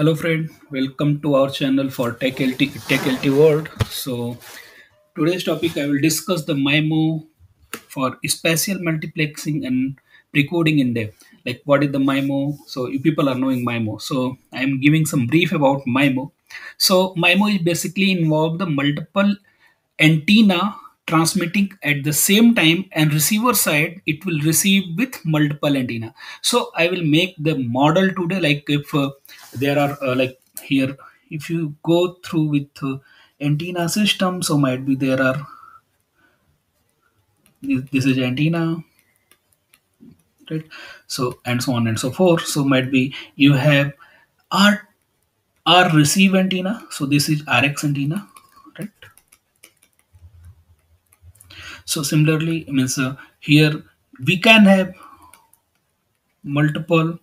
Hello friend, welcome to our channel for Tech LT, Tech LT World. So today's topic I will discuss the MIMO for spatial multiplexing and precoding in depth. Like what is the MIMO? So you people are knowing MIMO. So I am giving some brief about MIMO. So MIMO is basically involve the multiple antenna transmitting at the same time and receiver side it will receive with multiple antenna so i will make the model today like if uh, there are uh, like here if you go through with uh, antenna system so might be there are this, this is antenna right? So and so on and so forth. So might be you have r r receive antenna. So this is rx antenna right? So similarly means uh, here we can have multiple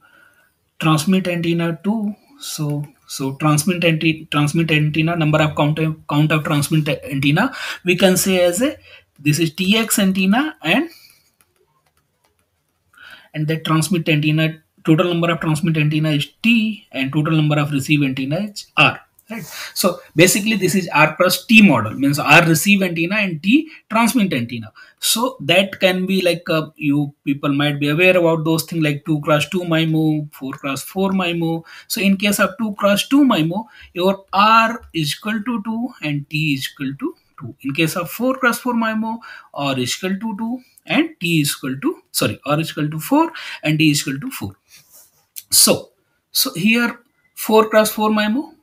transmit antenna 2 so so transmit antenna transmit antenna number of count count of transmit antenna we can say as a this is tx antenna and and the transmit antenna total number of transmit antenna is t and total number of receive antenna is r right. So basically this is r plus t model means r receive antenna and t transmit antenna. So that can be like uh, you people might be aware about those things like 2 cross 2 MIMO 4 cross 4 MIMO. So in case of 2 cross 2 MIMO your r is equal to 2 and t is equal to 2 in case of 4 cross 4 MIMO r is equal to 2 and t is equal to sorry r is equal to 4 and t is equal to 4 so so here 4 cross 4 MIMO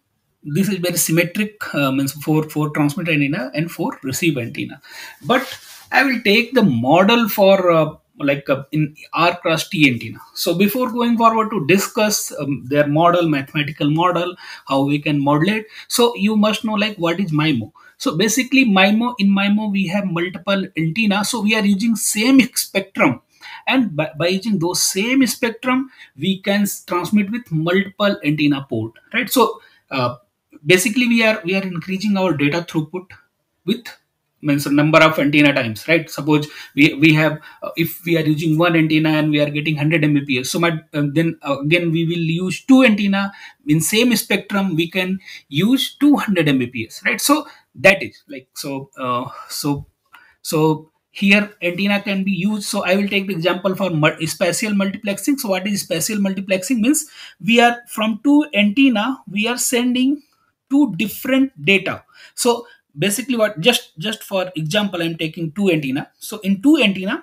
this is very symmetric uh, means four four transmit antenna and for receive antenna. But i will take the model for uh, like uh, in r cross t antenna. So before going forward to discuss um, their model mathematical model how we can modulate so you must know like what is mimo. So basically mimo in mimo we have multiple antenna. So we are using same spectrum. And by, by, using those same spectrum we can transmit with multiple antenna port right? So uh, basically we are we are increasing our data throughput with means number of antenna times right? Suppose we we have uh, if we are using one antenna and we are getting 100 mbps so my, uh, then uh, again we will use two antenna in same spectrum we can use 200 mbps right? So that is like so uh, so so here antenna can be used. So i will take the example for spatial multiplexing. So what is spatial multiplexing? Means we are from two antenna we are sending two different data. So basically what just just for example i'm taking two antenna. So in two antenna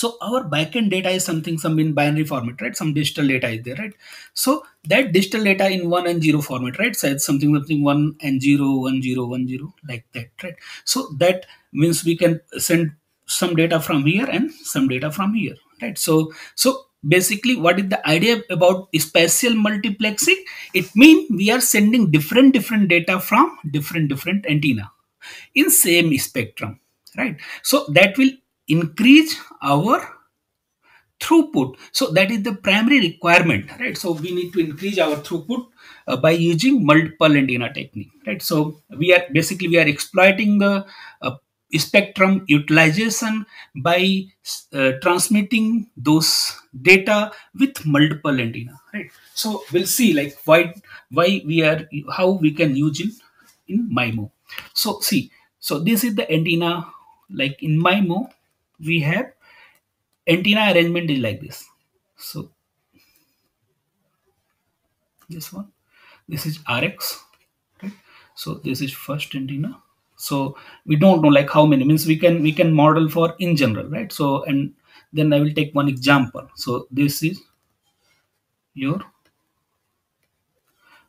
so our backend data is something some in binary format right? Some digital data is there right? So that digital data in one and zero format right? So it's something something one and zero one zero one zero like that right? So that means we can send some data from here and some data from here right? So so basically what is the idea about spatial multiplexing? It means we are sending different different data from different different antenna in same spectrum right? So that will increase our throughput. So that is the primary requirement right? So we need to increase our throughput uh, by using multiple antenna technique right? So we are basically we are exploiting the uh, spectrum utilization by uh, transmitting those data with multiple antenna right? So we'll see like why why we are how we can use it in mimo. So see so this is the antenna. Like in mimo we have antenna arrangement is like this. So this one this is rx right? So this is first antenna so we don't know like how many. Means we can we can model for in general right? So and then i will take one example. So this is your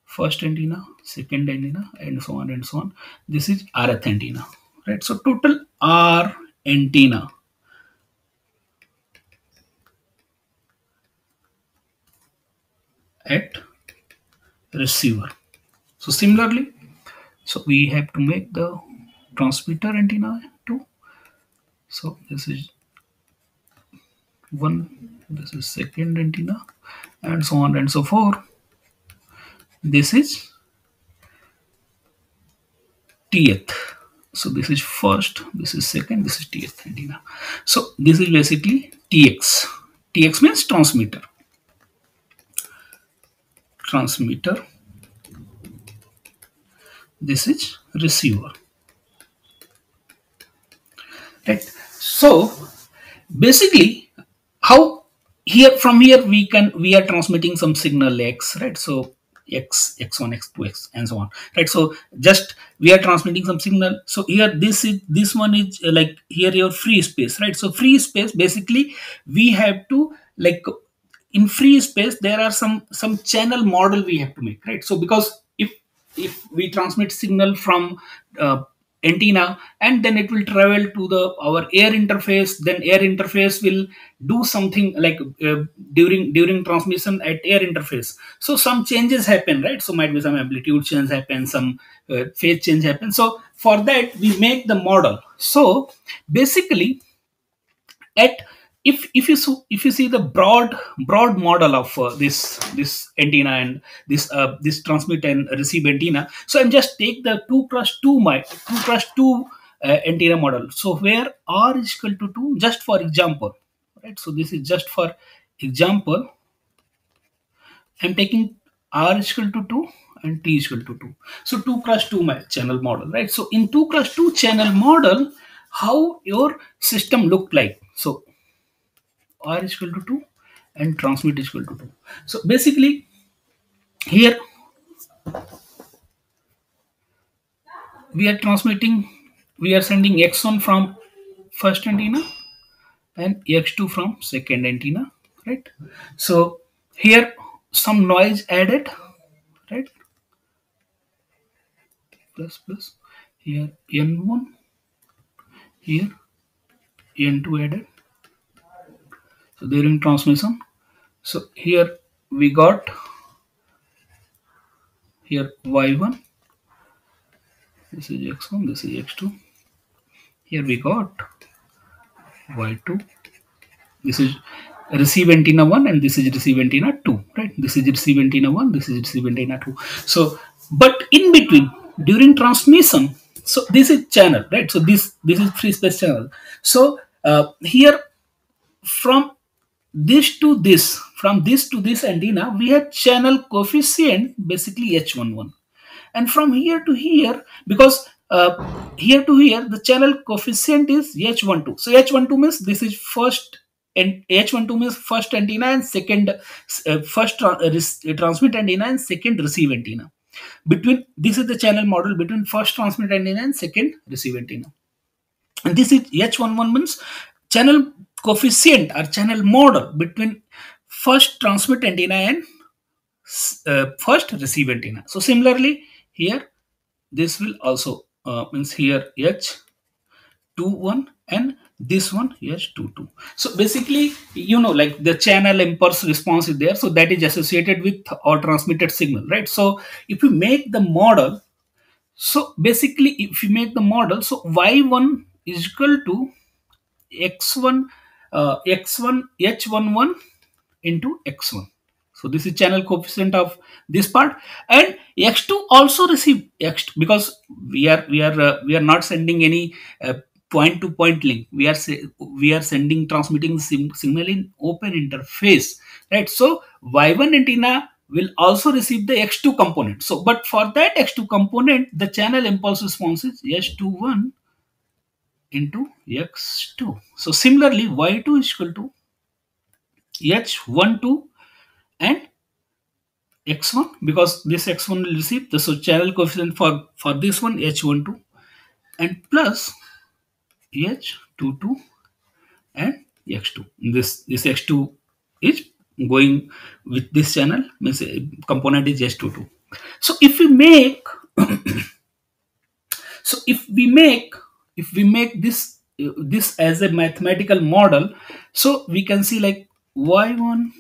first antenna second antenna and so on and so on. This is rth antenna right? So total r antenna. At receiver. So similarly so we have to make the transmitter antenna too so this is one this is second antenna and so on and so forth. This is tth so this is first this is second this is tth antenna. So this is basically tx tx means transmitter. Transmitter. This is receiver right. So basically how here from here we can we are transmitting some signal x right? So x x1 x2 x and so on right? So just we are transmitting some signal. So here this is this one is uh, like here your free space right? So free space basically we have to like in free space there are some some channel model we have to make right? So because if if we transmit signal from uh, antenna and then it will travel to the our air interface. Then air interface will do something like uh, during during transmission at air interface. So some changes happen right? So might be some amplitude change happen some uh, phase change happen. So for that we make the model. So basically at if if you if you see the broad broad model of uh, this this antenna and this uh, this transmit and receive antenna so i'm just take the 2 cross 2 my 2 cross 2 uh, antenna model. So where r is equal to 2 just for example right? So this is just for example. I'm taking r is equal to 2 and t is equal to 2 so 2 cross 2 my channel model right? So in 2 cross 2 channel model how your system look like? So r is equal to 2 and transmit is equal to 2 so basically here we are transmitting we are sending x1 from first antenna and x2 from second antenna right? So here some noise added right? Plus plus here n1 here n2 added so during transmission. So here we got here y1 this is x1 this is x2 here we got y2 this is receive antenna 1 and this is receive antenna 2 right? This is receive antenna 1 this is receive antenna 2 so but in between during transmission so this is channel right? So this this is free space channel. So uh, here from this to this, from this to this antenna, we have channel coefficient basically H11. And from here to here, because uh, here to here, the channel coefficient is H12. So H12 means this is first and H12 means first antenna and second, uh, first tra uh, transmit antenna and second receive antenna. Between this is the channel model between first transmit antenna and second receive antenna. And this is H11 means channel coefficient or channel model between first transmit antenna and uh, first receive antenna. So similarly here this will also uh, means here H21 and this one H22. So basically you know like the channel impulse response is there so that is associated with our transmitted signal right. So if you make the model so basically if you make the model so y1 is equal to x1 uh, x1 h11 into x1 so this is channel coefficient of this part. And x2 also receive x because we are we are uh, we are not sending any uh, point to point link. We are we are sending transmitting signal in open interface right? So y1 antenna will also receive the x2 component. So but for that x2 component the channel impulse response is h21 into x2. So similarly, y2 is equal to h12 and x1 because this x1 will receive the so channel coefficient for for this one h12 and plus h22 and x2 this this x2 is going with this channel means uh, component is h22 so if we make so if we make if we make this this as a mathematical model so we can see like y1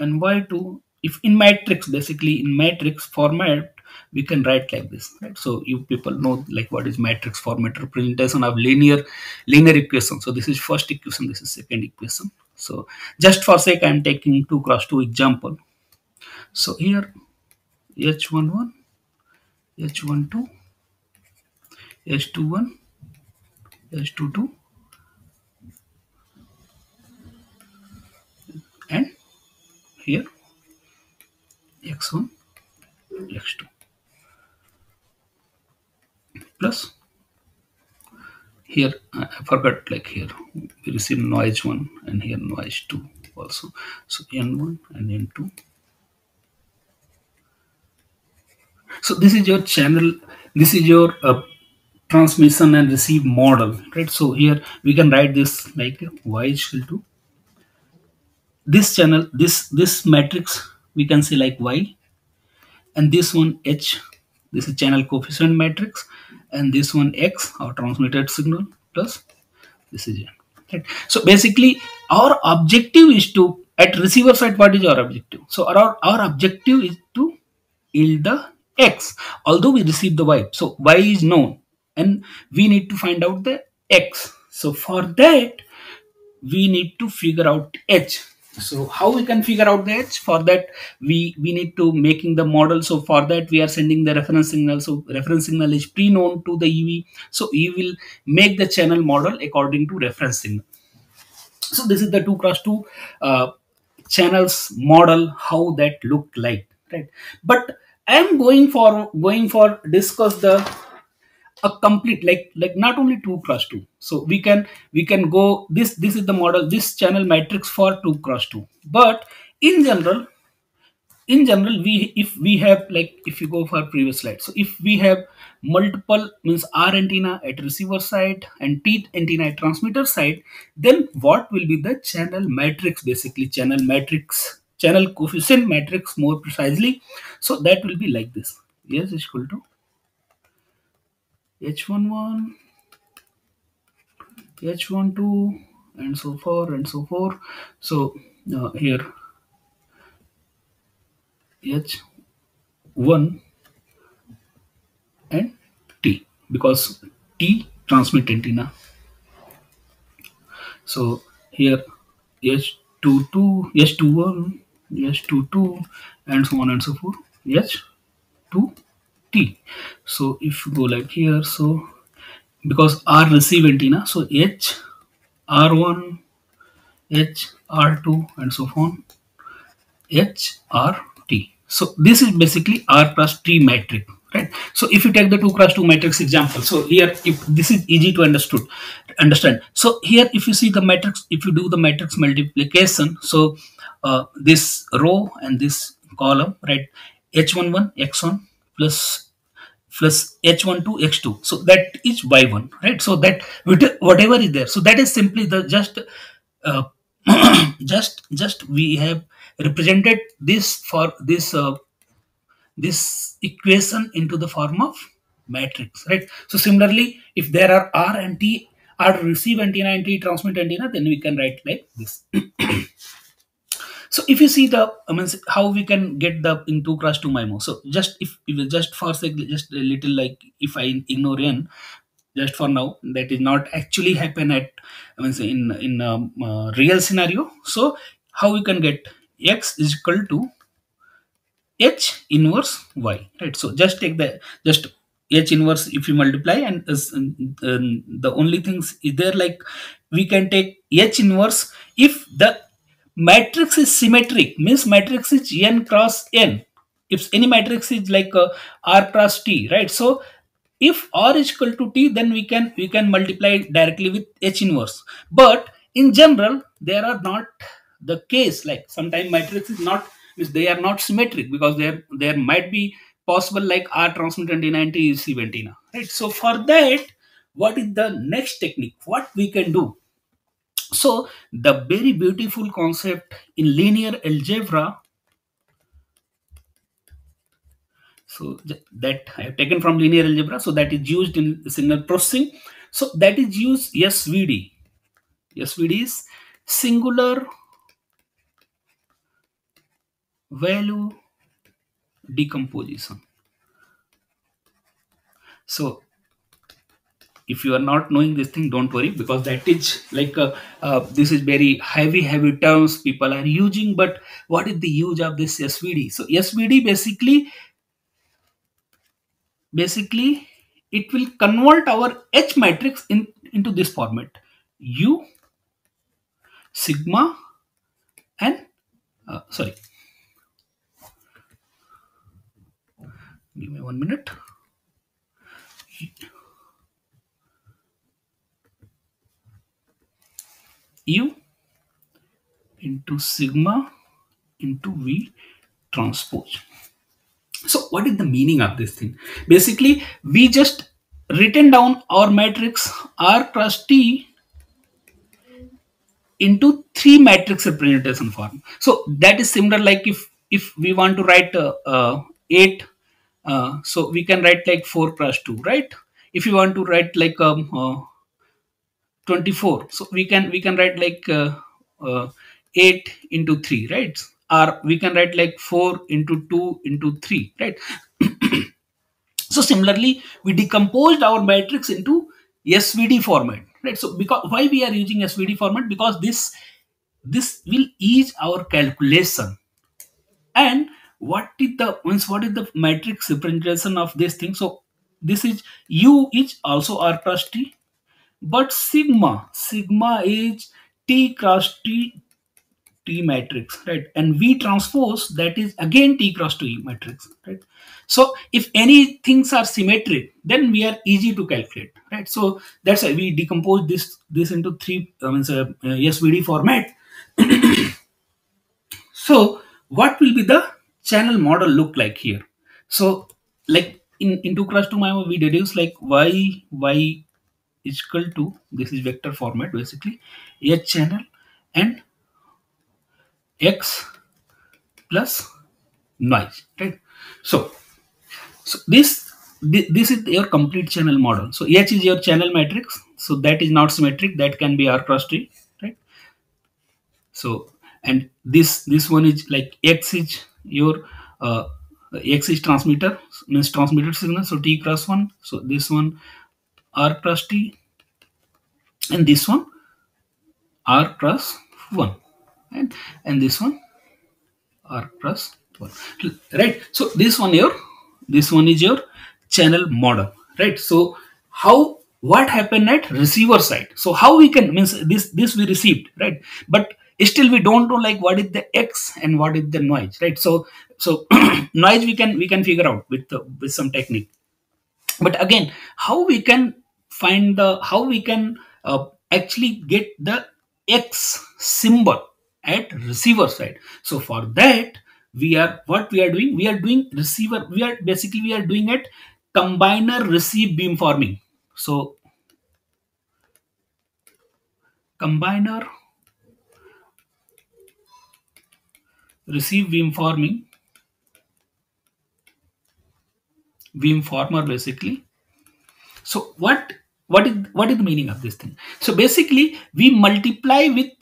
and y2 if in matrix basically in matrix format we can write like this right? So you people know like what is matrix format representation of linear linear equation. So this is first equation this is second equation. So just for sake i'm taking 2 cross 2 example. So here h11 h12 h21 H22 and here x1 x2 plus here I forgot like here we receive noise 1 and here noise 2 also. So n1 and n2 so this is your channel this is your uh, transmission and receive model right? So here we can write this like y is equal to this channel this this matrix we can say like y and this one h this is channel coefficient matrix and this one x our transmitted signal plus this is n right? So basically our objective is to at receiver side what is our objective? So our our objective is to yield the x although we receive the y. So y is known and we need to find out the x. So for that we need to figure out h. So how we can figure out the h? For that we we need to making the model. So for that we are sending the reference signal. So reference signal is pre-known to the ev so you will make the channel model according to reference signal. So this is the 2 cross 2 uh, channels model how that looked like right? But i am going for going for discuss the a complete like like not only 2 cross 2 so we can we can go this this is the model this channel matrix for 2 cross 2 but in general in general we if we have like if you go for previous slide so if we have multiple means r antenna at receiver side and t antenna at transmitter side then what will be the channel matrix basically channel matrix channel coefficient matrix more precisely? So that will be like this. Yes is equal to h11 h12 and so forth and so forth. So uh, here h1 and t because t transmit antenna. So here h22 h21 h22 and so on and so forth. H2 t. So if you go like here so because r receive antenna so h r1 h r2 and so on h r t. So this is basically r plus t matrix right? So if you take the 2 cross 2 matrix example so here if this is easy to understood understand. So here if you see the matrix if you do the matrix multiplication so uh, this row and this column right? H11 x1 plus plus h12 x2 so that is y1 right? So that whatever is there. So that is simply the just uh, just just we have represented this for this uh, this equation into the form of matrix right? So similarly if there are r and t r receive antenna and t transmit antenna then we can write like this so if you see the I mean, how we can get the in 2 cross 2 MIMO. So just if will just for sake, just a little like if I ignore n, just for now, that is not actually happen at I mean in in um, uh, real scenario. So how we can get x is equal to h inverse y, right? So just take the just h inverse if you multiply and uh, the only things is there like we can take h inverse if the matrix is symmetric means matrix is n cross n. If any matrix is like uh, r cross t right? So if r is equal to t then we can we can multiply directly with h inverse. But in general there are not the case like sometimes matrix is not is they are not symmetric because there there might be possible like r transmit antenna and t receive antenna right? So for that what is the next technique? What we can do so the very beautiful concept in linear algebra. So that I have taken from linear algebra. So that is used in signal processing. So that is used SVD SVD is singular value decomposition. So if you are not knowing this thing don't worry because that is like uh, uh, this is very heavy heavy terms people are using but what is the use of this svd so svd basically basically it will convert our h matrix in into this format. U sigma and uh, sorry. Give me one minute into sigma into v transpose. So what is the meaning of this thing? Basically we just written down our matrix r cross t into three matrix representation form. So that is similar like if if we want to write uh, uh, 8 uh, so we can write like 4 cross 2 right? If you want to write like um, uh, 24 so we can we can write like uh, uh, 8 into 3 right? Or we can write like 4 into 2 into 3 right? So similarly we decomposed our matrix into svd format right? So because why we are using svd format? Because this this will ease our calculation. And what is the means what is the matrix representation of this thing? So this is u is also r cross t but sigma sigma is t cross t t matrix right? And v transpose that is again t cross t matrix right? So if any things are symmetric then we are easy to calculate right? So that's why we decompose this this into three I mean, uh, svd format. So what will be the channel model look like here? So like in in 2 cross 2 MIMO we deduce like y y is equal to this is vector format basically h channel and x plus noise right? So so this this is your complete channel model. So h is your channel matrix. So that is not symmetric. That can be r cross t right? So and this this one is like x is your uh, x is transmitter means transmitted signal. So t cross 1 so this one r cross t and this one r cross 1 and and this one r cross 1 right? So this one your this one is your channel model right? So how what happened at receiver side? So how we can means this this we received right? But still we don't know like what is the x and what is the noise right? So so noise we can we can figure out with uh, with some technique but again how we can find the how we can uh, actually get the x symbol at receiver side. So for that we are what we are doing we are doing receiver we are basically we are doing it combiner receive beam forming. So combiner receive beamforming beamformer basically. So what what is what is the meaning of this thing? So basically we multiply with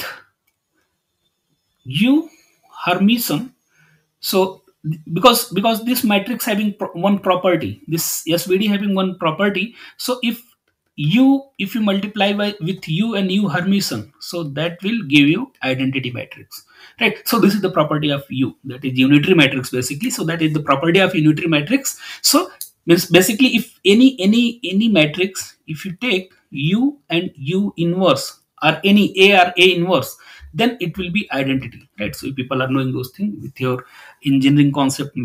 u hermitian. So because because this matrix having pro one property this svd having one property so if u if you multiply by with u and u hermitian so that will give you identity matrix right? So this is the property of u that is unitary matrix basically. So that is the property of unitary matrix. So means basically if any any any matrix if you take u and u inverse or any a or a inverse then it will be identity right? So people are knowing those things with your engineering concept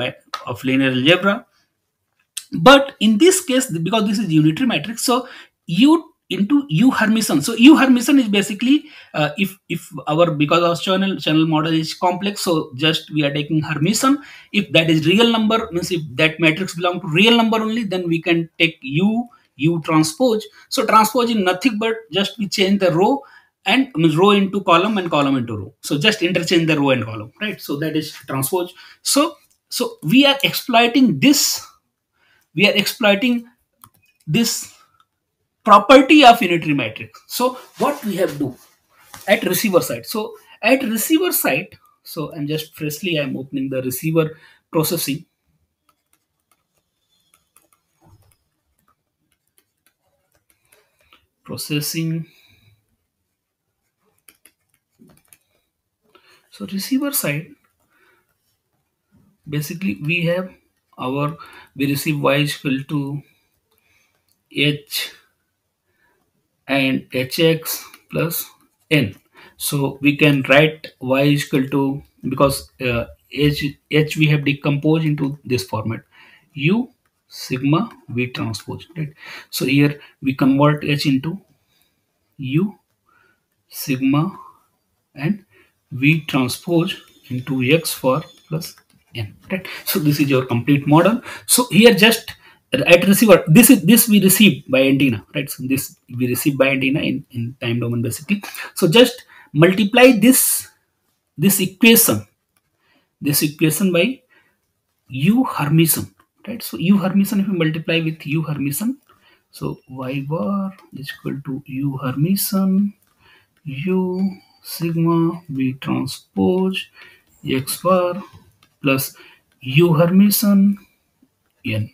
of linear algebra. But in this case because this is unitary matrix so u into u hermitian. So u hermitian is basically uh, if if our because our channel channel model is complex so just we are taking hermitian. If that is real number means if that matrix belong to real number only then we can take u u transpose. So transpose is nothing but just we change the row and row into column and column into row. So just interchange the row and column right? So that is transpose. So so we are exploiting this we are exploiting this property of unitary matrix. So what we have do at receiver side. So at receiver side, so I'm just freshly I'm opening the receiver processing. Processing. So receiver side, basically we have our we receive y is equal to h and hx plus n. So we can write y is equal to because uh, h, h we have decomposed into this format u sigma v transpose right. So here we convert h into u sigma and V transpose into X bar plus N. Right. So this is your complete model. So here just at receiver, this is this we receive by antenna, right? So this we receive by antenna in, in time domain basically. So just multiply this this equation, this equation by U Hermitian, right? So U Hermitian if you multiply with U Hermitian, so y bar is equal to U Hermitian U sigma V transpose x bar plus U Hermitian n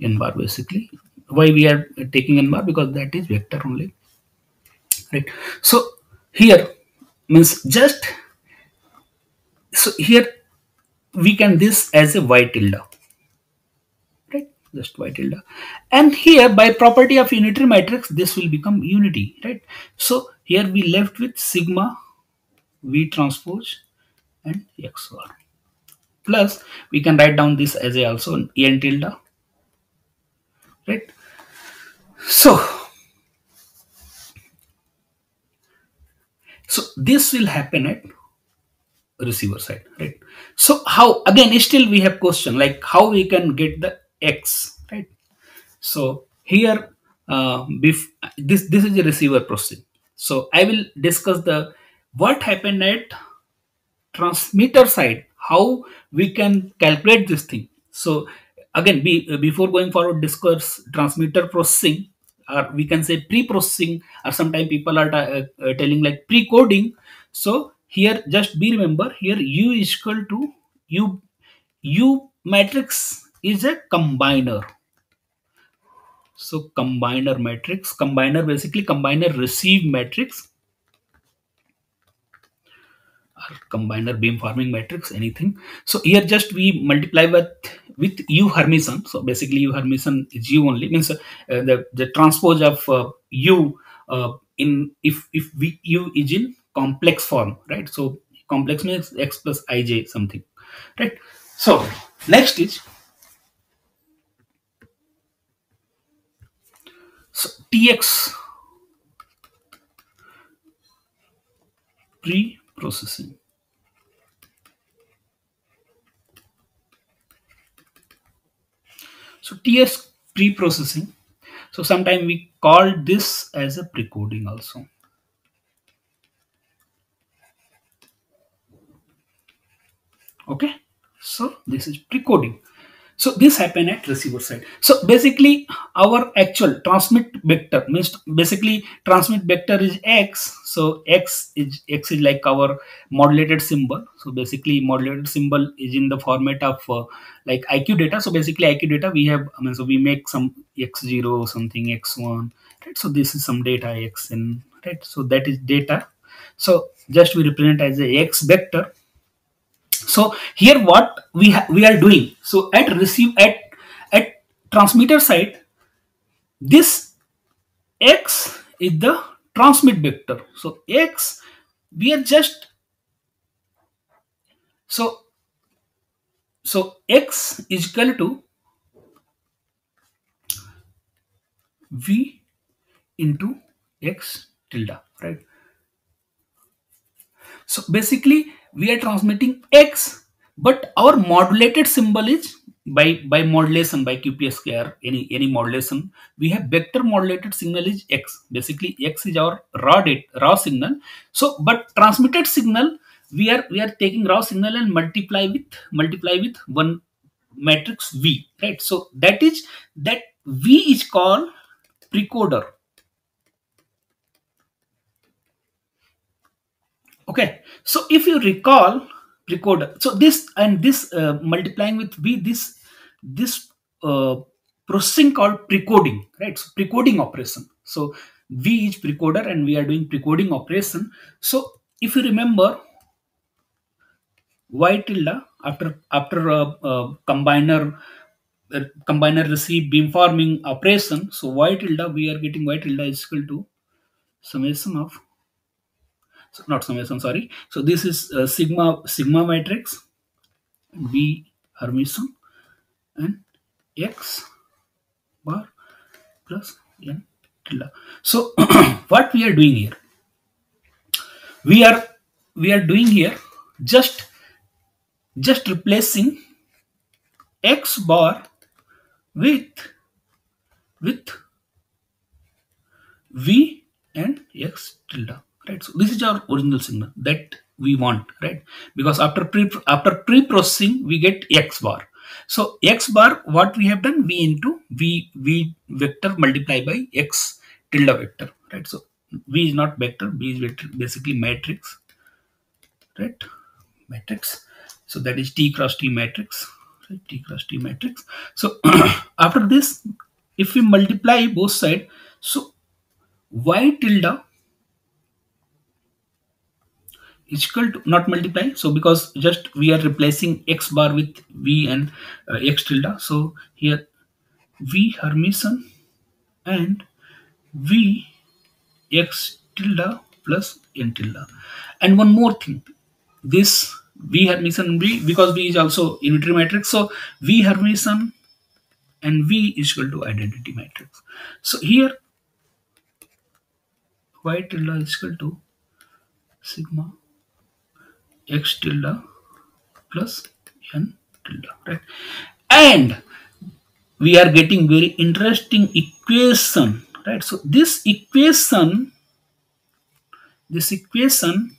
n bar basically. Why we are taking n bar? Because that is vector only, right? So here means just so here we can this as a y tilde. Right. Just y tilde. And here by property of unitary matrix this will become unity. Right. So here we left with sigma v transpose and x bar. Plus we can write down this as a also n tilde right? So so this will happen at receiver side right? So how again still we have question like how we can get the x right? So here uh, this this is a receiver process. So i will discuss the what happened at transmitter side how we can calculate this thing. So again be, before going forward discuss transmitter processing or we can say pre-processing or sometimes people are uh, uh, telling like pre-coding. So here just be remember here u is equal to u u matrix is a combiner. So combiner matrix combiner basically combiner receive matrix or combiner beam forming matrix anything so here just we multiply with with u hermitian so basically u hermitian is u only means uh, the the transpose of uh, u uh, in if if we u is in complex form, right? So complex means x plus ij something, right? So next is so tx pre-processing. So ts pre-processing. So sometimes we call this as a pre-coding also. okay so this is pre-coding so this happen at receiver side. So basically our actual transmit vector means basically transmit vector is x. So x is x is like our modulated symbol. So basically modulated symbol is in the format of uh, like iq data. So basically iq data we have i mean so we make some x0 something x1 right? So this is some data xn right? So that is data. So just we represent as a x vector so here what we we are doing. So at receive at at transmitter side this x is the transmit vector. So x we are just so so x is equal to v into x tilde right so basically we are transmitting x but our modulated symbol is by by modulation by QPSK any any modulation we have vector modulated signal is x. Basically x is our raw date raw signal. So but transmitted signal we are we are taking raw signal and multiply with multiply with one matrix v right? So that is that v is called precoder okay. So if you recall precoder so this and this uh, multiplying with v this this uh, processing called precoding right? So precoding operation. So v is precoder and we are doing precoding operation. So if you remember y tilde after after uh, uh, combiner uh, combiner receive beamforming operation. So y tilde we are getting y tilde is equal to summation of not summation sorry. So this is uh, sigma sigma matrix v hermitian and x bar plus n tilde. So what we are doing here? We are we are doing here just just replacing x bar with with v and x tilde right so this is our original signal that we want right? Because after pre after pre-processing we get x bar. So x bar what we have done v into v v vector multiplied by x tilde vector right? So v is not vector v is vector basically matrix right? Matrix. So that is t cross t matrix right? T cross t matrix. So after this if we multiply both side so y tilde is equal to not multiply. So because just we are replacing x bar with v and uh, x tilde. So here v hermitian and v x tilde plus n tilde. And one more thing. This v hermitian v because v is also unitary matrix. So v hermitian and v is equal to identity matrix. So here y tilde is equal to sigma x tilde plus n tilde right? And we are getting very interesting equation right? So this equation this equation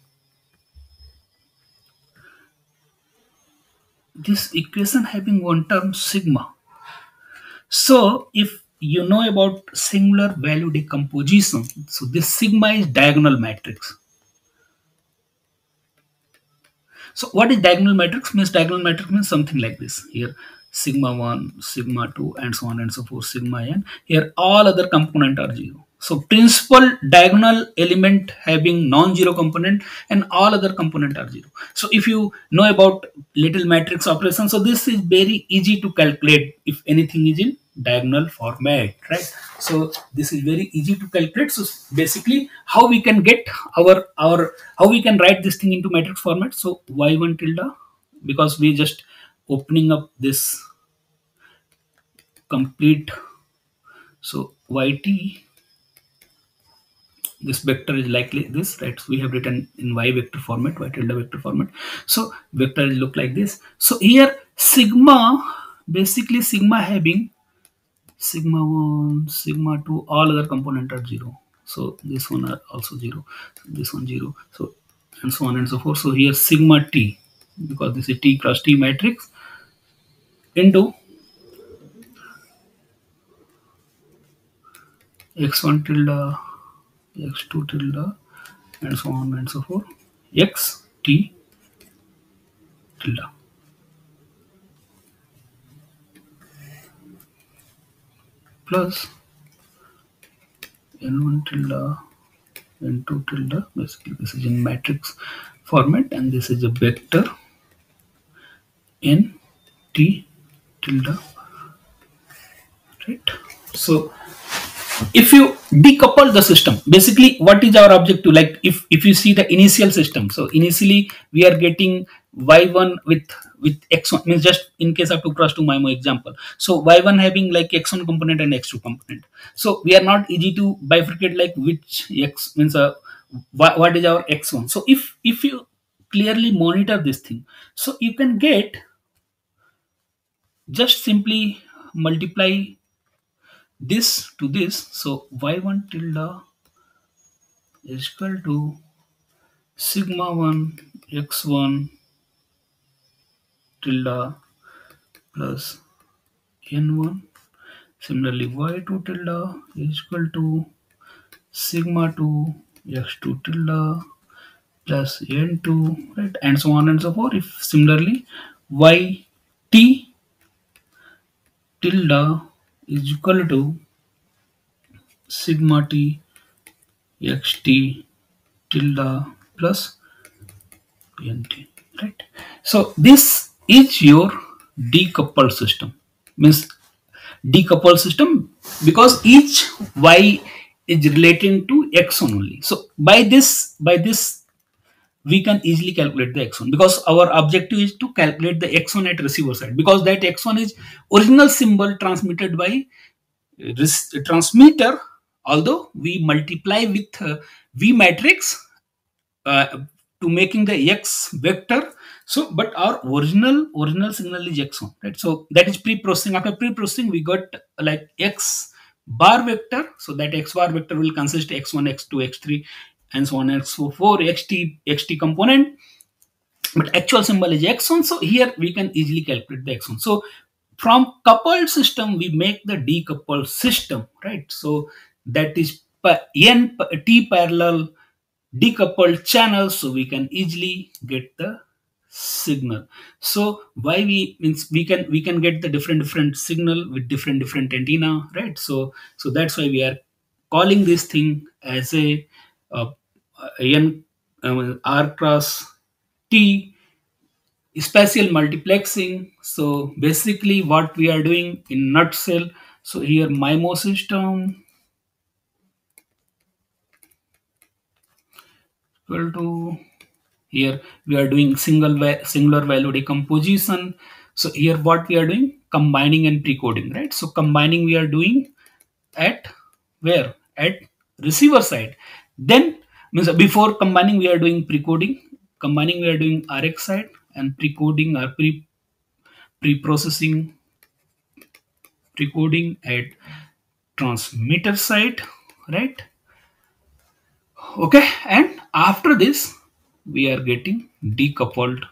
this equation having one term sigma. So if you know about singular value decomposition so this sigma is diagonal matrix so what is diagonal matrix means diagonal matrix means something like this. Here sigma 1 sigma 2 and so on and so forth sigma n. Here all other component are zero. So principal diagonal element having non-zero component and all other component are zero. So if you know about little matrix operation, so this is very easy to calculate if anything is in diagonal format, right? So this is very easy to calculate. So basically how we can get our, our, how we can write this thing into matrix format. So y1 tilde, because we just opening up this complete, so yt this vector is likely this right so we have written in y vector format y tilde vector format so vector look like this so here sigma basically sigma having sigma 1 sigma 2 all other component are 0 so this one are also 0 this one 0 so and so on and so forth. So here sigma t because this is t cross t matrix into x1 tilde x2 tilde and so on and so forth. X t tilde plus n1 tilde n2 tilde basically this is in matrix format and this is a vector n t tilde right? So if you decouple the system basically what is our objective? Like if if you see the initial system so initially we are getting y1 with with x1 means just in case of 2 cross 2 MIMO example. So y1 having like x1 component and x2 component. So we are not easy to bifurcate like which x means uh, what, what is our x1 so if if you clearly monitor this thing so you can get just simply multiply this to this. So y1 tilde is equal to sigma 1 x1 tilde plus n1 similarly y2 tilde is equal to sigma 2 x2 tilde plus n2 right and so on and so forth. If similarly y t tilde is equal to sigma t xt tilde plus nt right. So this is your decoupled system. Means decoupled system because each y is relating to x1 only. So by this by this we can easily calculate the x1 because our objective is to calculate the x1 at receiver side because that x1 is original symbol transmitted by transmitter although we multiply with uh, v matrix uh, to making the x vector so but our original original signal is x1 right? So that is pre-processing. After pre-processing we got like x bar vector. So that x bar vector will consist x1 x2 x3 and so on and so forth xt xt component. But actual symbol is x1 so here we can easily calculate the x1 so from coupled system we make the decoupled system right? So that is n t parallel decoupled channels so we can easily get the signal. So why we means we can we can get the different different signal with different different antenna right? So so that's why we are calling this thing as a, n um, r cross t spatial multiplexing. So basically what we are doing in nutshell so here MIMO system. Equal to here we are doing single singular value decomposition. So here what we are doing? Combining and precoding right? So combining we are doing at where? At receiver side. Then means before combining we are doing precoding. Combining we are doing rx side and precoding or pre pre-processing precoding at transmitter side right? Okay and after this we are getting decoupled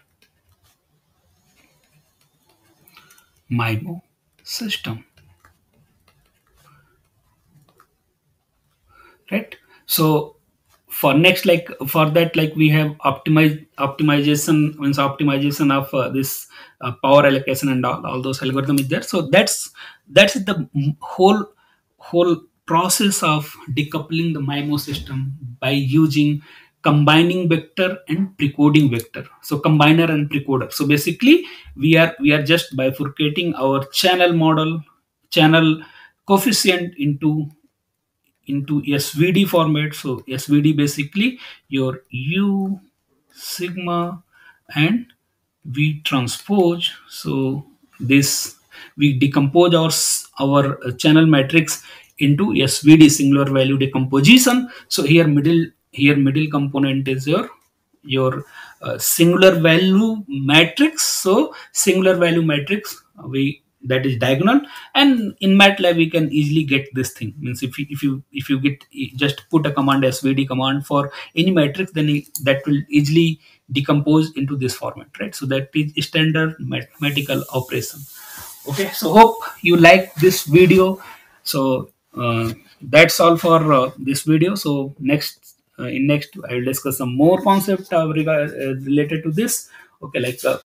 MIMO system. Right? So for next like for that like we have optimize optimization means optimization of uh, this uh, power allocation and all, all those algorithm is there. So that's that's the whole whole process of decoupling the MIMO system by using combining vector and precoding vector so combiner and precoder so basically we are we are just bifurcating our channel model channel coefficient into into SVD format. So SVD basically your U sigma and V transpose. So this we decompose our our uh, channel matrix into SVD singular value decomposition. So here middle here middle component is your your uh, singular value matrix. So singular value matrix we that is diagonal. And in matlab we can easily get this thing. Means if you if you if you get just put a command svd command for any matrix then that will easily decompose into this format right? So that is standard mathematical operation. Okay so hope you like this video. So uh, that's all for uh, this video. So next in next i will discuss some more concept uh, related to this. Okay like uh,